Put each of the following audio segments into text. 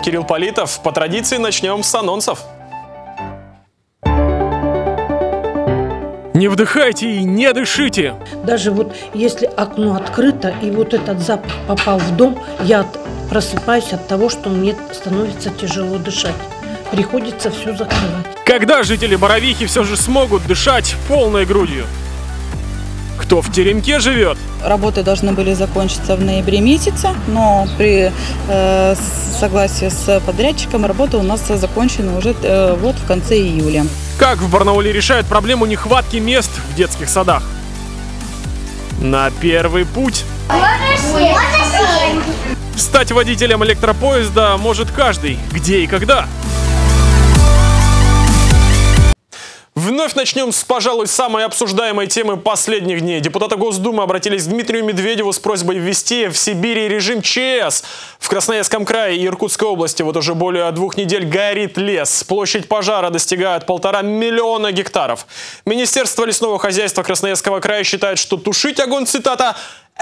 зовут Кирилл Политов. По традиции начнем с анонсов. Не вдыхайте и не дышите. Даже вот если окно открыто и вот этот запах попал в дом, я просыпаюсь от того, что мне становится тяжело дышать. Приходится все закрывать. Когда жители Боровихи все же смогут дышать полной грудью? Кто в теремке живет? Работы должны были закончиться в ноябре месяце, но при э, согласии с подрядчиком работа у нас закончена уже э, вот в конце июля. Как в Барнауле решают проблему нехватки мест в детских садах? На первый путь. Стать водителем электропоезда может каждый. Где и когда? Вновь начнем с, пожалуй, самой обсуждаемой темы последних дней. Депутаты Госдумы обратились к Дмитрию Медведеву с просьбой ввести в Сибири режим ЧС. В Красноярском крае и Иркутской области вот уже более двух недель горит лес. Площадь пожара достигает полтора миллиона гектаров. Министерство лесного хозяйства Красноярского края считает, что тушить огонь, цитата,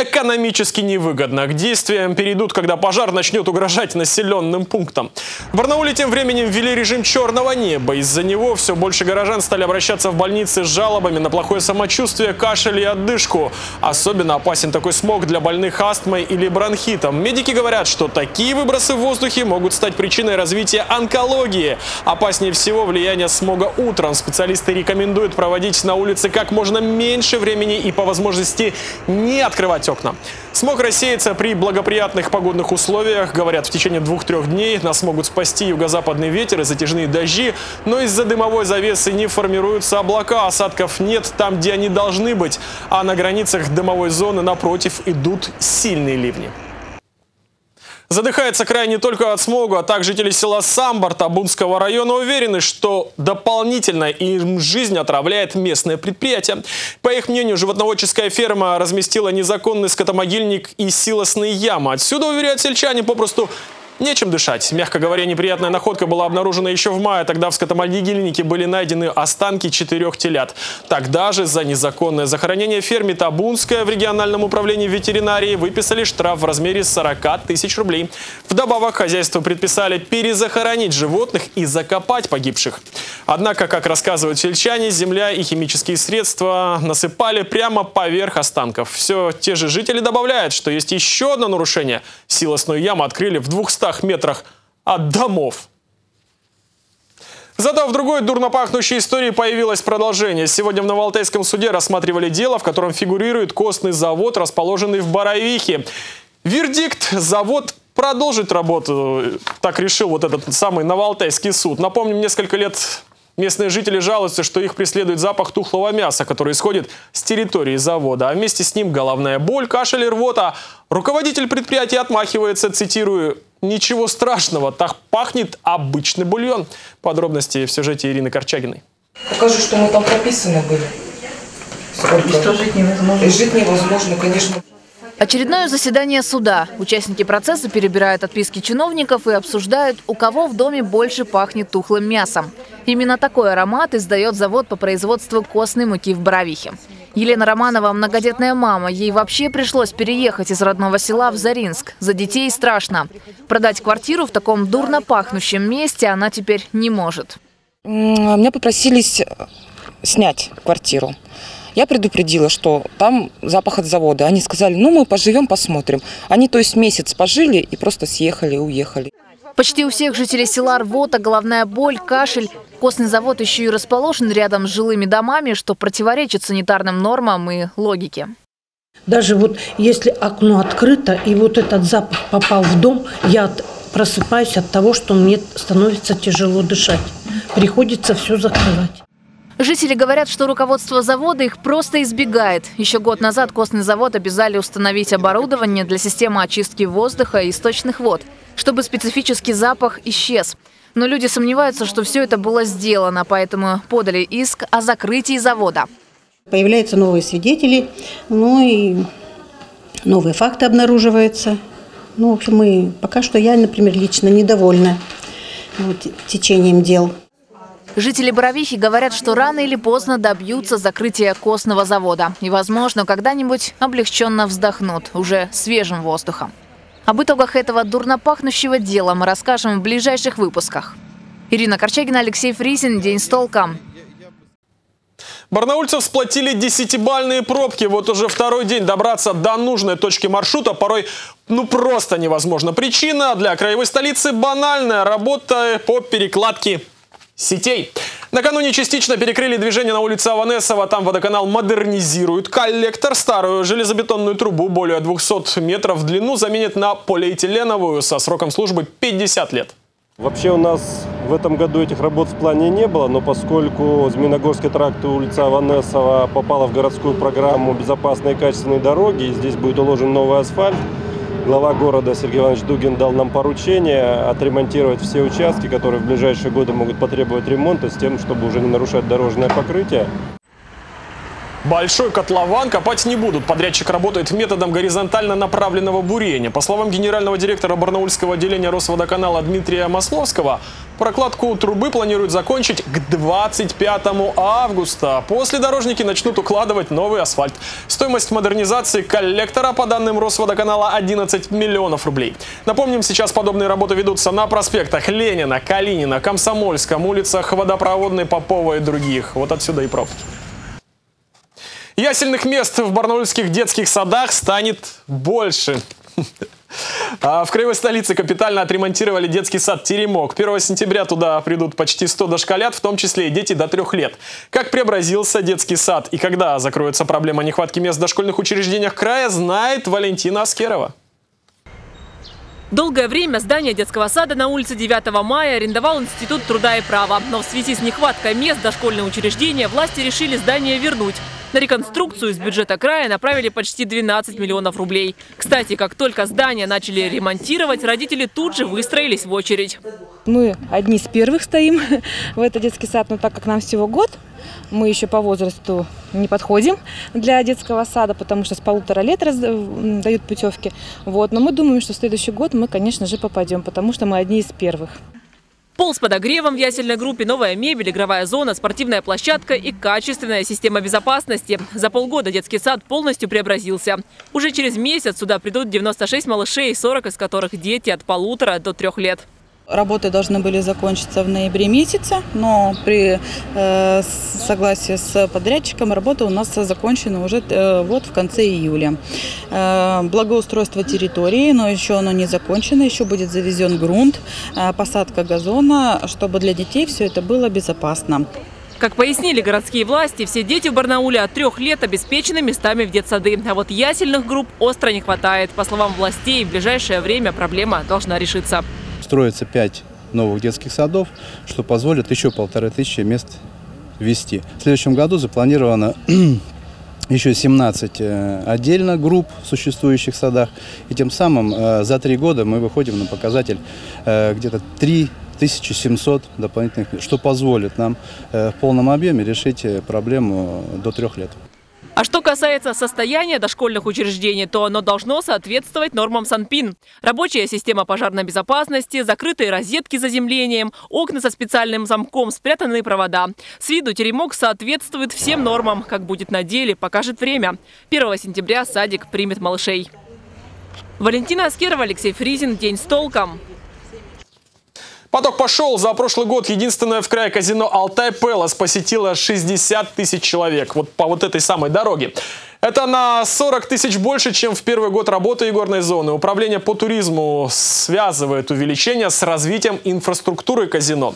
экономически невыгодно. К действиям перейдут, когда пожар начнет угрожать населенным пунктам. В Барнауле тем временем ввели режим черного неба. Из-за него все больше горожан стали обращаться в больницы с жалобами на плохое самочувствие, кашель и отдышку. Особенно опасен такой смог для больных астмой или бронхитом. Медики говорят, что такие выбросы в воздухе могут стать причиной развития онкологии. Опаснее всего влияние смога утром. Специалисты рекомендуют проводить на улице как можно меньше времени и по возможности не открывать открывать окна. Смог рассеется при благоприятных погодных условиях. Говорят, в течение двух-трех дней нас могут спасти юго-западный ветер и затяжные дожди. Но из-за дымовой завесы не формируются облака, осадков нет там, где они должны быть. А на границах дымовой зоны, напротив, идут сильные ливни. Задыхается край не только от смога, а также жители села Самбар Табунского района уверены, что дополнительно им жизнь отравляет местное предприятие. По их мнению, животноводческая ферма разместила незаконный скотомогильник и силосные ямы. Отсюда, уверяют сельчане, попросту Нечем дышать. Мягко говоря, неприятная находка была обнаружена еще в мае. Тогда в скотомогильнике были найдены останки четырех телят. Тогда же за незаконное захоронение ферме Табунская в региональном управлении ветеринарии выписали штраф в размере 40 тысяч рублей. Вдобавок хозяйству предписали перезахоронить животных и закопать погибших. Однако, как рассказывают сельчане, земля и химические средства насыпали прямо поверх останков. Все те же жители добавляют, что есть еще одно нарушение. Силосную яму открыли в 200 метрах от домов. Зато в другой дурно пахнущей истории появилось продолжение. Сегодня в Новоалтайском суде рассматривали дело, в котором фигурирует костный завод, расположенный в Боровихе. Вердикт – завод продолжит работу. Так решил вот этот самый Новоалтайский суд. Напомним, несколько лет Местные жители жалуются, что их преследует запах тухлого мяса, который исходит с территории завода. А вместе с ним головная боль, кашель и рвота. Руководитель предприятия отмахивается, цитирую, «Ничего страшного, так пахнет обычный бульон». Подробности в сюжете Ирины Корчагиной. Покажу, что мы там прописаны были. Сколько? И что жить невозможно? И жить невозможно, конечно. Очередное заседание суда. Участники процесса перебирают отписки чиновников и обсуждают, у кого в доме больше пахнет тухлым мясом. Именно такой аромат издает завод по производству костной муки в Боровихе. Елена Романова – многодетная мама. Ей вообще пришлось переехать из родного села в Заринск. За детей страшно. Продать квартиру в таком дурно пахнущем месте она теперь не может. Меня попросились снять квартиру. Я предупредила, что там запах от завода. Они сказали, ну мы поживем, посмотрим. Они, то есть, месяц пожили и просто съехали, уехали. Почти у всех жителей села рвота, головная боль, кашель. Костный завод еще и расположен рядом с жилыми домами, что противоречит санитарным нормам и логике. Даже вот если окно открыто и вот этот запах попал в дом, я просыпаюсь от того, что мне становится тяжело дышать. Приходится все закрывать. Жители говорят, что руководство завода их просто избегает. Еще год назад костный завод обязали установить оборудование для системы очистки воздуха и источных вод, чтобы специфический запах исчез. Но люди сомневаются, что все это было сделано, поэтому подали иск о закрытии завода. Появляются новые свидетели, ну и новые факты обнаруживаются. Ну, в общем, мы пока что я, например, лично недовольна вот, течением дел. Жители Боровихи говорят, что рано или поздно добьются закрытия костного завода. И, возможно, когда-нибудь облегченно вздохнут уже свежим воздухом. Об итогах этого дурно пахнущего дела мы расскажем в ближайших выпусках. Ирина Корчагина, Алексей Фризин. День с толком. Барнаульцев сплотили десятибальные пробки. Вот уже второй день добраться до нужной точки маршрута порой ну просто невозможно. Причина для краевой столицы банальная. Работа по перекладке сетей. Накануне частично перекрыли движение на улице Аванесова. Там водоканал модернизирует коллектор. Старую железобетонную трубу более 200 метров в длину заменит на полиэтиленовую со сроком службы 50 лет. Вообще у нас в этом году этих работ в плане не было, но поскольку Змеиногорский тракт улица Аванесова попала в городскую программу «Безопасные и качественные дороги», и здесь будет уложен новый асфальт, глава города Сергей Иванович Дугин дал нам поручение отремонтировать все участки, которые в ближайшие годы могут потребовать ремонта, с тем, чтобы уже не нарушать дорожное покрытие. Большой котлован копать не будут. Подрядчик работает методом горизонтально направленного бурения. По словам генерального директора Барнаульского отделения Росводоканала Дмитрия Масловского, прокладку трубы планируют закончить к 25 августа. После дорожники начнут укладывать новый асфальт. Стоимость модернизации коллектора, по данным Росводоканала, 11 миллионов рублей. Напомним, сейчас подобные работы ведутся на проспектах Ленина, Калинина, Комсомольском, улицах Водопроводной, Попова и других. Вот отсюда и пробки. Ясельных мест в барнаульских детских садах станет больше. А в краевой столице капитально отремонтировали детский сад «Теремок». 1 сентября туда придут почти 100 дошколят, в том числе и дети до трех лет. Как преобразился детский сад и когда закроется проблема нехватки мест в дошкольных учреждениях края, знает Валентина Аскерова. Долгое время здание детского сада на улице 9 мая арендовал Институт труда и права. Но в связи с нехваткой мест дошкольные учреждения власти решили здание вернуть. На реконструкцию из бюджета края направили почти 12 миллионов рублей. Кстати, как только здание начали ремонтировать, родители тут же выстроились в очередь. Мы одни из первых стоим в этот детский сад, но так как нам всего год, мы еще по возрасту не подходим для детского сада, потому что с полутора лет раз, дают путевки. Вот. Но мы думаем, что в следующий год мы, конечно же, попадем, потому что мы одни из первых. Пол с подогревом в ясельной группе, новая мебель, игровая зона, спортивная площадка и качественная система безопасности. За полгода детский сад полностью преобразился. Уже через месяц сюда придут 96 малышей, 40 из которых дети от полутора до трех лет. Работы должны были закончиться в ноябре месяце, но при э, согласии с подрядчиком работа у нас закончена уже э, вот в конце июля. Э, благоустройство территории, но еще оно не закончено, еще будет завезен грунт, э, посадка газона, чтобы для детей все это было безопасно. Как пояснили городские власти, все дети в Барнауле от трех лет обеспечены местами в детсады. А вот ясельных групп остро не хватает. По словам властей, в ближайшее время проблема должна решиться строится 5 новых детских садов, что позволит еще полторы тысячи мест ввести. В следующем году запланировано еще 17 э, отдельно групп в существующих садах. И тем самым э, за три года мы выходим на показатель э, где-то 3 1700 дополнительных, что позволит нам в полном объеме решить проблему до трех лет. Касается состояния дошкольных учреждений, то оно должно соответствовать нормам Санпин. Рабочая система пожарной безопасности, закрытые розетки с заземлением, окна со специальным замком, спрятанные провода. С виду теремок соответствует всем нормам. Как будет на деле, покажет время. 1 сентября садик примет малышей. Валентина Аскерова, Алексей Фризин. День с толком. Поток пошел. За прошлый год единственное в крае казино «Алтай Пелос» посетило 60 тысяч человек. Вот по вот этой самой дороге. Это на 40 тысяч больше, чем в первый год работы игорной зоны. Управление по туризму связывает увеличение с развитием инфраструктуры казино.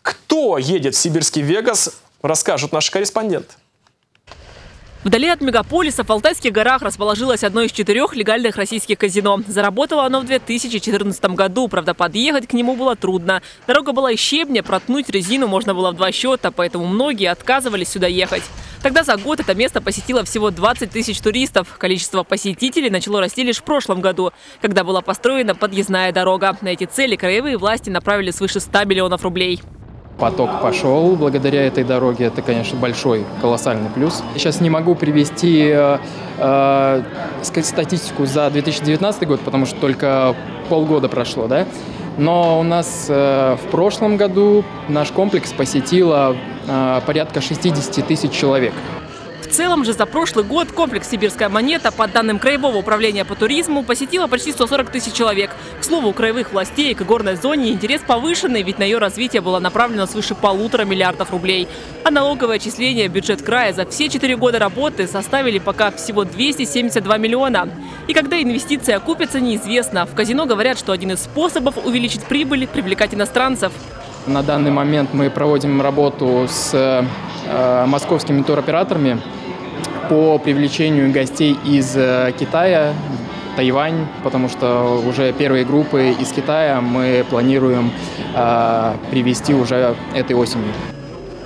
Кто едет в сибирский Вегас, расскажут наши корреспонденты. Вдали от мегаполиса в Алтайских горах расположилось одно из четырех легальных российских казино. Заработало оно в 2014 году, правда, подъехать к нему было трудно. Дорога была щебня, проткнуть резину можно было в два счета, поэтому многие отказывались сюда ехать. Тогда за год это место посетило всего 20 тысяч туристов. Количество посетителей начало расти лишь в прошлом году, когда была построена подъездная дорога. На эти цели краевые власти направили свыше 100 миллионов рублей. Поток пошел благодаря этой дороге. Это, конечно, большой, колоссальный плюс. Сейчас не могу привести э, э, сказать, статистику за 2019 год, потому что только полгода прошло, да. Но у нас э, в прошлом году наш комплекс посетило э, порядка 60 тысяч человек целом же за прошлый год комплекс «Сибирская монета» по данным Краевого управления по туризму посетило почти 140 тысяч человек. К слову, у краевых властей к горной зоне интерес повышенный, ведь на ее развитие было направлено свыше полутора миллиардов рублей. А налоговые отчисления в бюджет края за все четыре года работы составили пока всего 272 миллиона. И когда инвестиции окупятся, неизвестно. В казино говорят, что один из способов увеличить прибыль – привлекать иностранцев. На данный момент мы проводим работу с э, московскими туроператорами по привлечению гостей из э, Китая, Тайвань, потому что уже первые группы из Китая мы планируем э, привести уже этой осенью.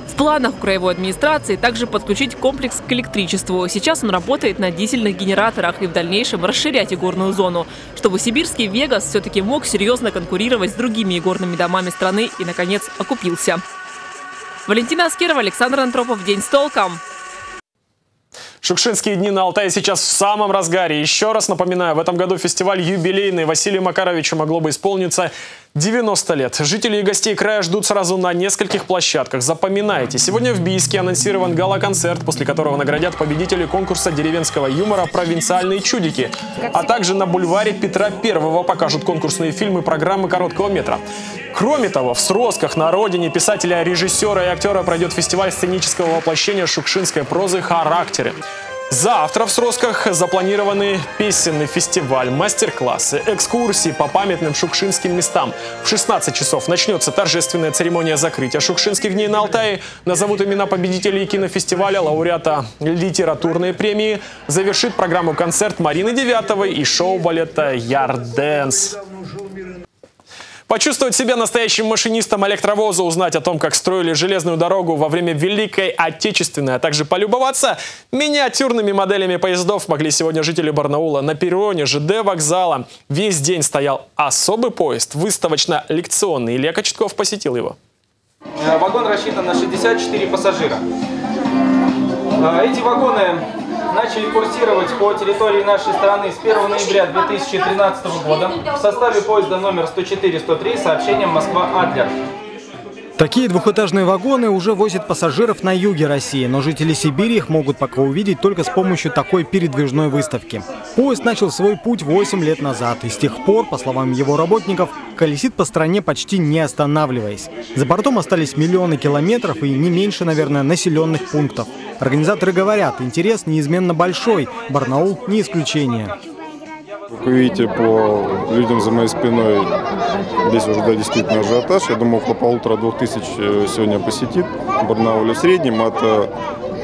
В планах у краевой администрации также подключить комплекс к электричеству. Сейчас он работает на дизельных генераторах и в дальнейшем расширять игорную зону, чтобы сибирский «Вегас» все-таки мог серьезно конкурировать с другими игорными домами страны и, наконец, окупился. Валентина Аскерова, Александр Антропов. День с толком. Шукшинские дни на Алтае сейчас в самом разгаре. Еще раз напоминаю, в этом году фестиваль юбилейный. Василию Макаровичу могло бы исполниться 90 лет. Жители и гостей края ждут сразу на нескольких площадках. Запоминайте, сегодня в Бийске анонсирован гала-концерт, после которого наградят победителей конкурса деревенского юмора «Провинциальные чудики». А также на бульваре Петра Первого покажут конкурсные фильмы программы короткого метра. Кроме того, в Сросках на родине писателя, режиссера и актера пройдет фестиваль сценического воплощения шукшинской прозы «Характеры». Завтра в Сросках запланированы песенный фестиваль, мастер-классы, экскурсии по памятным шукшинским местам. В 16 часов начнется торжественная церемония закрытия шукшинских дней на Алтае. Назовут имена победителей кинофестиваля, лауреата литературной премии. Завершит программу концерт Марины Девятовой и шоу балета «Ярденс». Почувствовать себя настоящим машинистом электровоза, узнать о том, как строили железную дорогу во время Великой Отечественной, а также полюбоваться миниатюрными моделями поездов могли сегодня жители Барнаула. На перроне ЖД вокзала весь день стоял особый поезд, выставочно-лекционный. Илья Кочетков посетил его. Э, вагон рассчитан на 64 пассажира. Э, эти вагоны начали курсировать по территории нашей страны с 1 ноября 2013 года в составе поезда номер 104-103 сообщением Москва-Адлер. Такие двухэтажные вагоны уже возят пассажиров на юге России, но жители Сибири их могут пока увидеть только с помощью такой передвижной выставки. Поезд начал свой путь 8 лет назад и с тех пор, по словам его работников, колесит по стране почти не останавливаясь. За бортом остались миллионы километров и не меньше, наверное, населенных пунктов. Организаторы говорят, интерес неизменно большой, Барнаул не исключение. Вы видите по людям за моей спиной, здесь уже да, действительно ажиотаж. Я думаю, около полутора-двух тысяч э, сегодня посетит Барнауле. В среднем от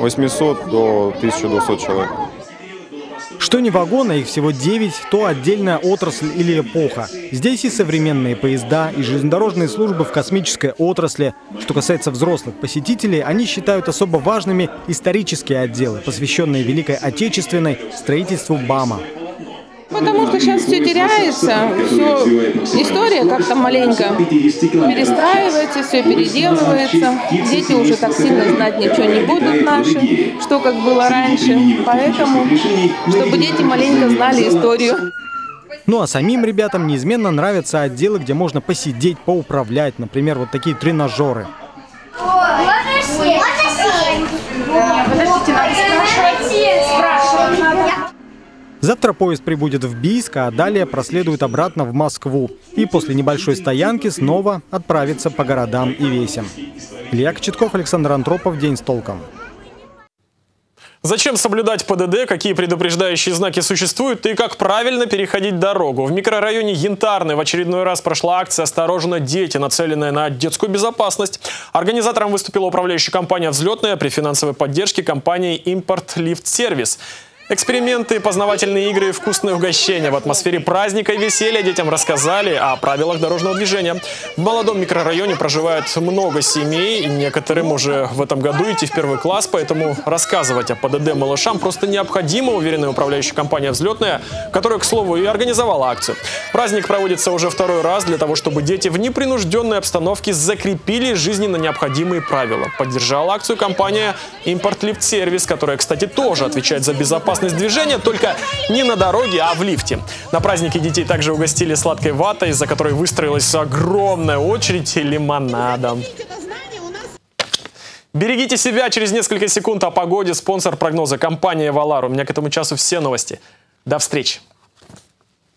800 до 1200 человек. Что не вагоны, их всего 9, то отдельная отрасль или эпоха. Здесь и современные поезда, и железнодорожные службы в космической отрасли. Что касается взрослых посетителей, они считают особо важными исторические отделы, посвященные Великой Отечественной, строительству БАМа. Потому что сейчас все теряется, все история как-то маленько перестраивается, все переделывается. Дети уже так сильно знать ничего не будут наши, что как было раньше. Поэтому, чтобы дети маленько знали историю. Ну а самим ребятам неизменно нравятся отделы, где можно посидеть, поуправлять. Например, вот такие тренажеры. Подождите, надо спрашивать. Спрашивать. Завтра поезд прибудет в Бийск, а далее проследует обратно в Москву. И после небольшой стоянки снова отправится по городам и весям. Илья Кочетков, Александр Антропов. День с толком. Зачем соблюдать ПДД, какие предупреждающие знаки существуют и как правильно переходить дорогу? В микрорайоне Янтарный в очередной раз прошла акция «Осторожно, дети», нацеленная на детскую безопасность. Организатором выступила управляющая компания «Взлетная» при финансовой поддержке компании «Импорт Лифт Сервис». Эксперименты, познавательные игры и вкусные угощения. В атмосфере праздника и веселья детям рассказали о правилах дорожного движения. В молодом микрорайоне проживает много семей, некоторым уже в этом году идти в первый класс, поэтому рассказывать о ПДД малышам просто необходимо, уверенная управляющая компания «Взлетная», которая, к слову, и организовала акцию. Праздник проводится уже второй раз для того, чтобы дети в непринужденной обстановке закрепили жизненно необходимые правила. Поддержала акцию компания «Импорт Лифт Сервис», которая, кстати, тоже отвечает за безопасность безопасность движения, только не на дороге, а в лифте. На празднике детей также угостили сладкой ватой, из-за которой выстроилась огромная очередь лимонадом. Берегите себя через несколько секунд о погоде. Спонсор прогноза компания «Валар». У меня к этому часу все новости. До встречи.